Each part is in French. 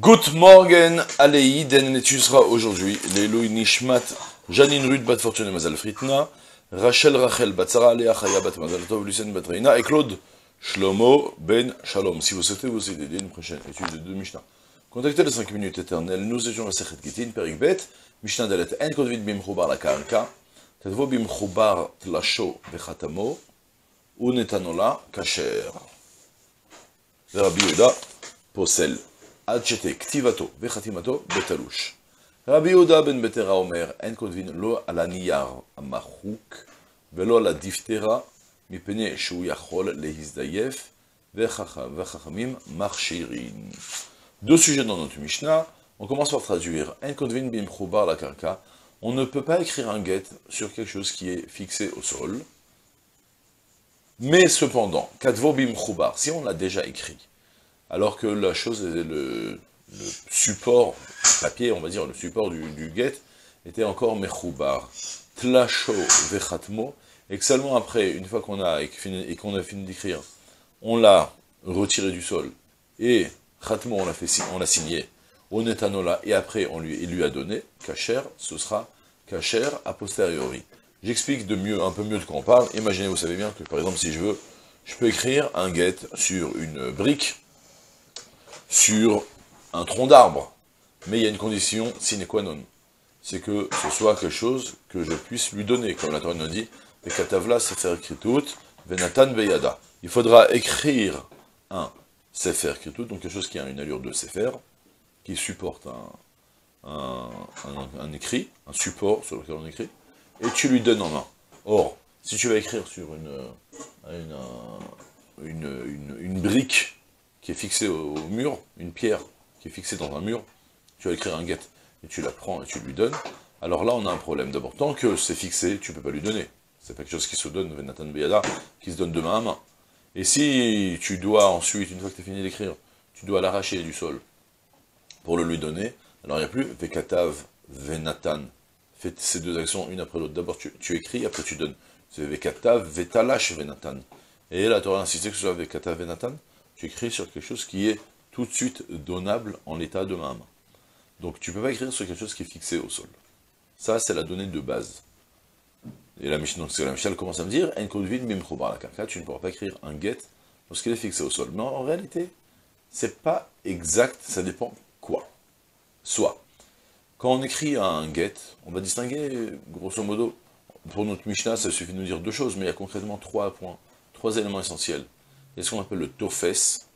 Good morgen, allez, den étusera aujourd'hui, l'Eloi Nishmat, Janine Ruth, Bat Fortune Mazal Fritna, Rachel Rachel, Batsara Alea Chaya, Bat Mazal Tov, Lucien Batreina, et Claude Shlomo Ben Shalom. Si vous souhaitez vous aider une prochaine étude de Mishnah, contactez les 5 minutes éternelles, nous étions à Sechet Gitin, Perikbet, Mishnah Dalet, En Kodvid Bimchoubar la Karka, Tedvo Bimchoubar Tlasho Bechatamo, Unetanola Kacher. Rabbi Yoda, Possel. עד שתה כתיבתו וחתימתו בתלוש. רבי יהודה בן בטרה אומר, אין כותבין לא על הנייר המחוק ולא על הדיפטרה, מפני שהוא יכול להזדייף, וחכמים מכשירים. Deux sujets dans notre Mishnah. On commence par traduire. En kodvin bim la karka. On ne peut pas écrire un get sur quelque chose qui est fixé au sol. Mais cependant, kadvo bim si on l'a déjà écrit, alors que la chose, le, le support, papier, on va dire, le support du, get, était encore mechoubar, tlacho vechatmo, et que seulement après, une fois qu'on a, et qu'on fini d'écrire, on l'a retiré du sol, et chatmo, on l'a fait, on l'a signé, onetanola, et après, on lui, lui a donné, kacher, ce sera kacher a posteriori. J'explique de mieux, un peu mieux de quoi on parle. Imaginez, vous savez bien que, par exemple, si je veux, je peux écrire un get sur une brique, sur un tronc d'arbre. Mais il y a une condition sine qua non. C'est que ce soit quelque chose que je puisse lui donner. Comme la Torah nous dit, Sefer Kritut, Venatan Beyada. Il faudra écrire un Sefer Kritut, donc quelque chose qui a une allure de Sefer, qui supporte un, un, écrit, un support sur lequel on écrit, et tu lui donnes en main. Or, si tu vas écrire sur une, une, une brique qui est fixé au, mur, une pierre qui est fixée dans un mur, tu vas écrire un get, et tu la prends et tu lui donnes, alors là on a un problème. D'abord, tant que c'est fixé, tu peux pas lui donner. C'est pas quelque chose qui se donne, Venatan Beyada, qui se donne de main à main. Et si tu dois ensuite, une fois que tu as fini d'écrire, tu dois l'arracher du sol pour le lui donner, alors il n'y a plus Vekatav, Venatan. Fais ces deux actions une après l'autre. D'abord tu, écris, après tu donnes. C'est Vekatav, Vetalash, Venatan. Et là, tu auras insisté que ce soit Vekatav, Venatan? Tu écris sur quelque chose qui est tout de suite donnable en l'état de main Donc tu ne peux pas écrire sur quelque chose qui est fixé au sol. Ça, c'est la donnée de base. Et la Mishnah, la commence à me dire, tu ne pourras pas écrire un get lorsqu'il est fixé au sol. Mais en réalité, c'est pas exact, ça dépend quoi. Soit, quand on écrit un get, on va distinguer, grosso modo, pour notre Mishnah, ça suffit de nous dire deux choses, mais il y a concrètement trois points, trois éléments essentiels. Il y a ce qu'on appelle le Tofes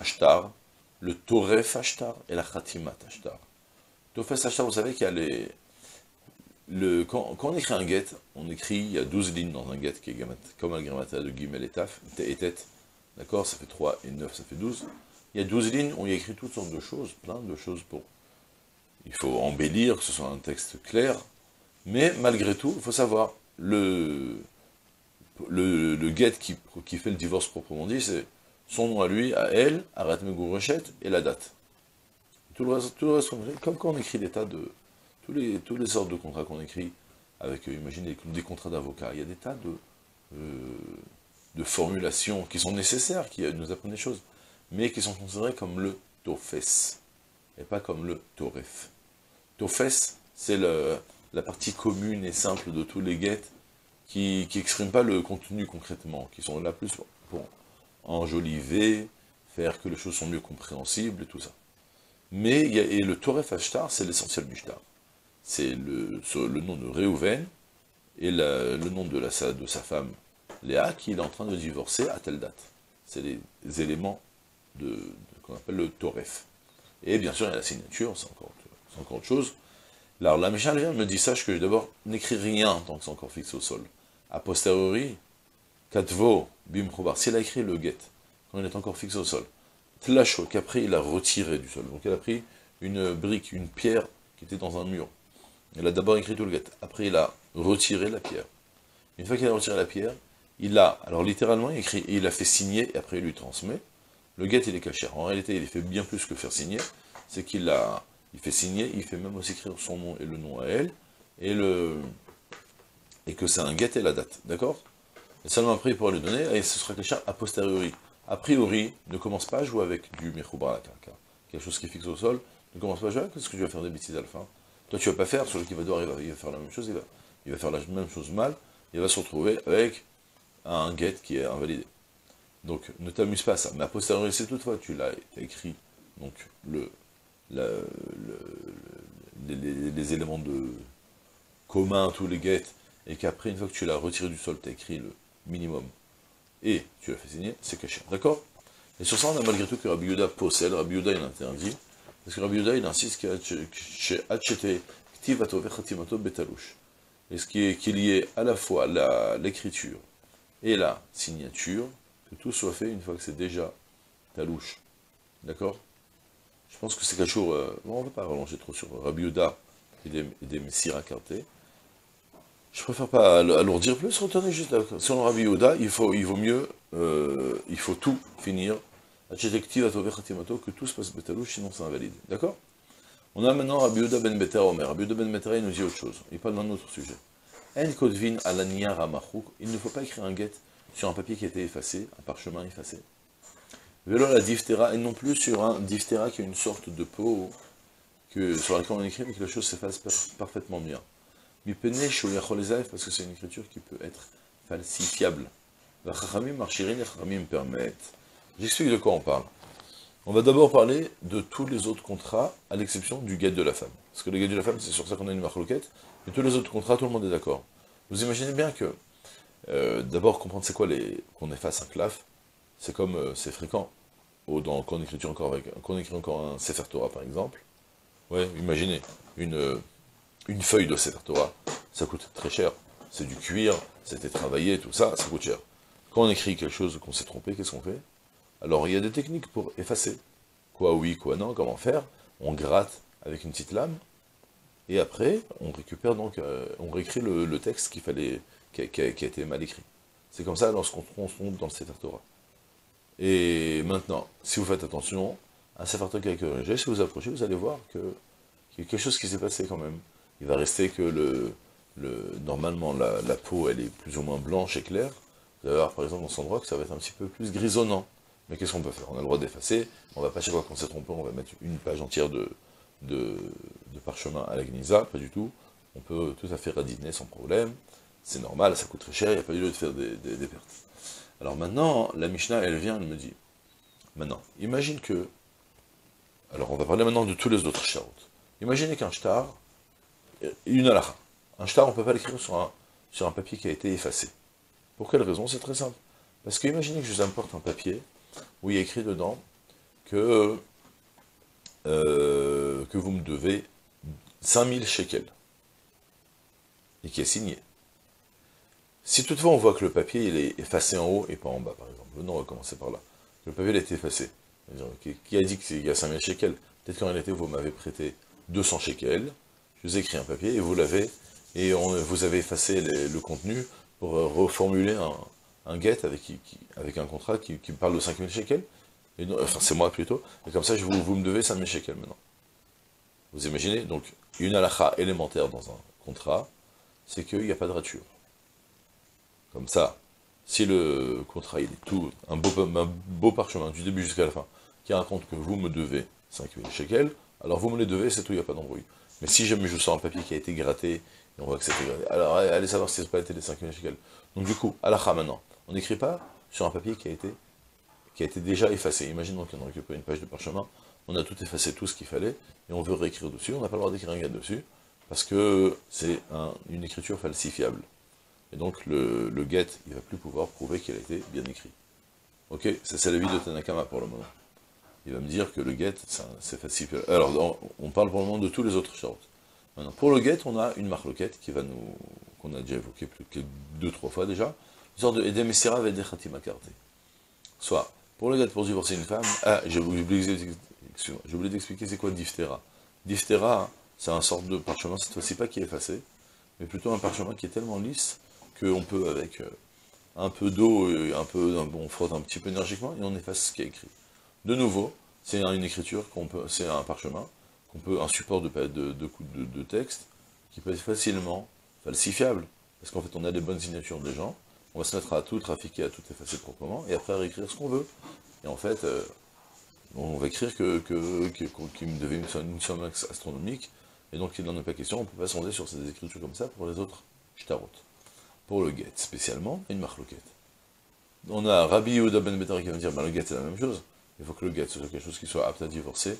Ashtar, le Toref Ashtar et la Khatimat Ashtar. Tofes Ashtar, vous savez qu'il y a les... Le, quand, on écrit un get, on écrit, il y a 12 lignes dans un get qui est comme un grammata de Gimel et Taf, et tête, d'accord, ça fait 3 et 9, ça fait 12. Il y a 12 lignes, on y écrit toutes sortes de choses, plein de choses pour... Il faut embellir, que ce soit un texte clair, mais malgré tout, il faut savoir, le, le, le get qui, qui, fait le divorce proprement dit, c'est son nom à lui, à elle, à Ratmegourechet, et la date. Tout le reste, tout le reste comme quand on écrit des tas de... Tous les, tous les sortes de contrats qu'on écrit, avec, euh, imaginez, des contrats d'avocat, il y a des tas de, euh, de formulations qui sont nécessaires, qui nous apprennent des choses, mais qui sont considérées comme le tofes, et pas comme le toref. Tofes, c'est la partie commune et simple de tous les get qui n'expriment pas le contenu concrètement, qui sont là plus pour enjoliver, faire que les choses sont mieux compréhensibles et tout ça. Mais et le Toref Ashtar, c'est l'essentiel Mishtar. C'est le, nom de Réhouven et le nom de, de sa femme Léa, qui est en train de divorcer à telle date. C'est les éléments de, qu'on appelle le Toref. Et bien sûr, il y a la signature, c'est encore, encore autre chose. Alors la Mishnah me dit, sache que d'abord, n'écris rien tant que c'est encore fixé au sol a posteriori, Katvo, Bim s'il a écrit le get, quand il est encore fixé au sol, Tlacho, qu'après il a retiré du sol, donc il a pris une brique, une pierre qui était dans un mur, il a d'abord écrit tout le get, après il a retiré la pierre. Une fois qu'il a retiré la pierre, il a, alors littéralement, écrit, il a fait signer, et après il lui transmet, le get il est caché. En réalité, il fait bien plus que faire signer, c'est qu'il a, il fait signer, il fait même aussi écrire son nom et le nom à elle, et le, et que c'est un get et la date, d'accord? Et seulement après, il pourra lui donner, et ce sera chose a posteriori. A priori, ne commence pas à jouer avec du Mechoubar la quelque chose qui est fixe au sol, ne commence pas à jouer, qu'est-ce que tu vas faire des bêtises à la fin Toi, tu vas pas faire, celui qui va devoir, il va, faire la même chose, il va, il va faire la même chose mal, il va se retrouver avec un get qui est invalidé. Donc, ne t'amuse pas à ça. Mais a posteriori, c'est toutefois, tu l'as écrit, donc, le, les, éléments de commun, tous les get, et qu'après, une fois que tu l'as retiré du sol, tu as écrit le minimum, et tu l'as fait signer, c'est caché. D'accord? Et sur ça, on a malgré tout que Rabbi Yuda possède, Rabbi Yuda, il interdit, parce que Rabbi Yuda, il insiste chez Hachete, Ktivato Vechatimato Betalouche. Et ce qui est, qui est lié à la fois l'écriture et la signature, que tout soit fait une fois que c'est déjà talouche. D'accord? Je pense que c'est quelque chose... Euh, bon, on ne va pas rallonger trop sur Rabbi Yuda et des, des Messira Je préfère pas alourdir plus, retourner juste là. Selon Rabbi Yuda, il, faut, il vaut mieux, euh, il faut tout finir, que tout se passe betalouche, sinon c'est invalide. D'accord? On a maintenant Rabbi Yuda ben Beter Omer. Rabbi Yuda ben Beter, il nous dit autre chose. Il parle d'un autre sujet. En kodvin il ne faut pas écrire un get sur un papier qui a été effacé, un parchemin effacé. Vélo la diphtéra, et non plus sur un diphtéra qui est une sorte de peau que, sur laquelle on écrit, mais que la chose s'efface parfaitement bien. Parce que c'est une écriture qui peut être falsifiable. La chachamim marchirin, les chachamim permettent. J'explique de quoi on parle. On va d'abord parler de tous les autres contrats, à l'exception du guet de la femme. Parce que le guet de la femme, c'est sur ça qu'on a une marloquette, mais tous les autres contrats, tout le monde est d'accord. Vous imaginez bien que euh, d'abord, comprendre c'est quoi qu'on efface un claf, c'est comme, euh, c'est fréquent, ou quand, on écrit encore écrit encore un Sefer Torah, par exemple. Ouais, imaginez, une, euh, une feuille de Sefer Torah, ça coûte très cher. C'est du cuir, c'était travaillé, tout ça, ça coûte cher. Quand on écrit quelque chose qu'on s'est trompé, qu'est-ce qu'on fait? Alors, il y a des techniques pour effacer. Quoi oui, quoi non, comment faire? On gratte avec une petite lame, et après, on récupère donc, on réécrit le, texte fallait, qui a, été mal écrit. C'est comme ça lorsqu'on se trompe dans le Sefer Torah. Et maintenant, si vous faites attention, un Sefer Torah si vous approchez, vous allez voir qu'il y a quelque chose qui s'est passé quand même. Il va rester que le, le normalement la, peau elle est plus ou moins blanche et claire. Vous allez voir par exemple dans endroit que ça va être un petit peu plus grisonnant. Mais qu'est-ce qu'on peut faire? On a le droit d'effacer, on va pas chaque fois qu'on s'est trompé, on va mettre une page entière de, de, parchemin à la gnisa, pas du tout. On peut tout à fait radiner sans problème c'est normal, ça coûte très cher, il n'y a pas lieu de faire des, pertes. Alors maintenant, la Mishnah, elle vient, elle me dit, maintenant, imagine que, alors on va parler maintenant de tous les autres charot. Imaginez qu'un shtar, une halakha, un shtar, on ne peut pas l'écrire sur un, papier qui a été effacé. Pour quelle raison? C'est très simple. Parce que imaginez que je vous importe un papier où il y a écrit dedans que, euh, que vous me devez 5000 shekels, et qui est signé. Si toutefois on voit que le papier est effacé en haut et pas en bas, par exemple, venons recommencer par là. Le papier a été effacé. Qui a dit qu'il y a 5000 shekels? Peut-être qu'en réalité vous m'avez prêté 200 shekels, je vous ai écrit un papier et vous l'avez, et vous avez effacé le contenu pour euh, reformuler un, get avec, avec un contrat qui, me parle de 5000 shekels, enfin c'est moi plutôt, et comme ça vous, vous me devez 5000 shekels maintenant. Vous imaginez Donc une halakha élémentaire dans un contrat, c'est qu'il n'y a pas de rature. Comme ça, si le contrat il est tout, un beau, un beau parchemin du début jusqu'à la fin, qui raconte que vous me devez 5000 shekels, alors vous me les devez, c'est tout, il n'y a pas d'embrouille. Mais si jamais je sors un papier qui a été gratté, et on voit que c'était gratté, alors allez savoir si ça n'a pas été les 5000 shekels. Donc du coup, à la maintenant, on n'écrit pas sur un papier qui a été, qui a été déjà effacé. Imaginons qu'on a récupéré une page de parchemin, on a tout effacé, tout ce qu'il fallait, et on veut réécrire dessus, on n'a pas le droit d'écrire un gars dessus, parce que c'est une écriture falsifiable. Et donc le, le get, il va plus pouvoir prouver qu'il a été bien écrit. Ok? Ça c'est l'avis de Tanakama pour le moment. Il va me dire que le get, c'est facile. Alors, on parle pour le moment de tous les autres shorts. Maintenant, pour le get, on a une marloquette qui va nous, qu'on a déjà évoqué plus que deux, trois fois déjà, une sorte de Edemesira avec Soit, pour le get, pour divorcer une femme, ah, j'ai oublié d'expliquer c'est quoi diphtéra. Diphtéra, c'est un sorte de parchemin, cette fois-ci pas qui est effacé, mais plutôt un parchemin qui est tellement lisse qu'on peut, avec euh, un peu d'eau et un peu, on frotte un petit peu énergiquement, et on efface ce qui est écrit. De nouveau, c'est une écriture, qu'on peut, c'est un parchemin, qu'on peut, un support de, de, de, texte, qui peut être facilement falsifiable, parce qu'en fait, on a des bonnes signatures des gens, on va se mettre à tout trafiquer, à tout effacer proprement, et après à réécrire ce qu'on veut. Et en fait, euh, on va écrire que, qu'il me devait une somme, astronomique, et donc il n'en est pas question, on ne peut pas sonder sur ces écritures comme ça pour les autres shtarot. Pour le get, spécialement, une marloquette. On a Rabbi Yehuda ben Betar qui va dire, ben, le get c'est la même chose, il faut que le get soit quelque chose qui soit apte à divorcer,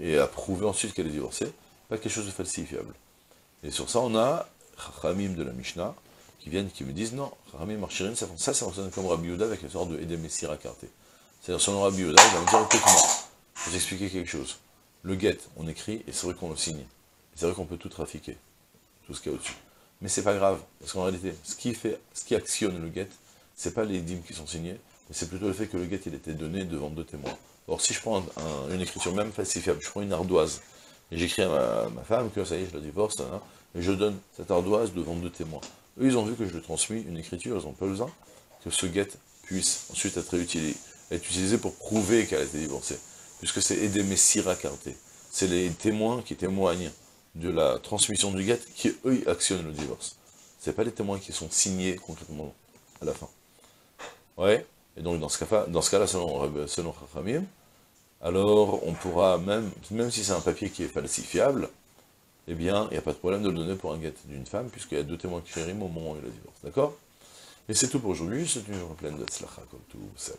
et à prouver ensuite qu'elle est divorcée, pas quelque chose de falsifiable. Et sur ça, on a Chachamim de la Mishnah, qui viennent, qui me disent, non, Chachamim Marchirin, ça, ça, ça fonctionne comme Rabbi Yehuda avec sorte de Edemessir à carté. C'est-à-dire, selon Rabbi Yehuda, il va me dire, écoute-moi, je vais vous expliquer quelque chose. Le get, on écrit, et c'est vrai qu'on le signe. C'est vrai qu'on peut tout trafiquer, tout ce qu'il y a au-dessus. Mais c'est pas grave, parce qu'en réalité, ce qui fait, ce qui actionne le get, c'est pas les dîmes qui sont signés, c'est plutôt le fait que le get, il était donné devant deux témoins. Or, si je prends une écriture même falsifiable, je prends une ardoise, et j'écris à ma, femme que ça y est, je la divorce, et je donne cette ardoise devant deux témoins. Eux, ils ont vu que je lui transmis une écriture, ils ont pas besoin que ce get puisse ensuite être utilisé, être utilisé pour prouver qu'elle a été divorcée, puisque c'est aider mes siracartés. C'est les témoins qui témoignent de la transmission du get qui, eux, actionnent le divorce. C'est pas les témoins qui sont signés concrètement à la fin. Ouais, et donc dans ce cas-là, selon, selon alors on pourra même, même si c'est un papier qui est falsifiable, eh bien, il n'y a pas de problème de le donner pour un guet d'une femme, puisqu'il y a deux témoins qui au moment où il a divorce, d'accord? Et c'est tout pour aujourd'hui, c'est une journée pleine de comme tout, cela.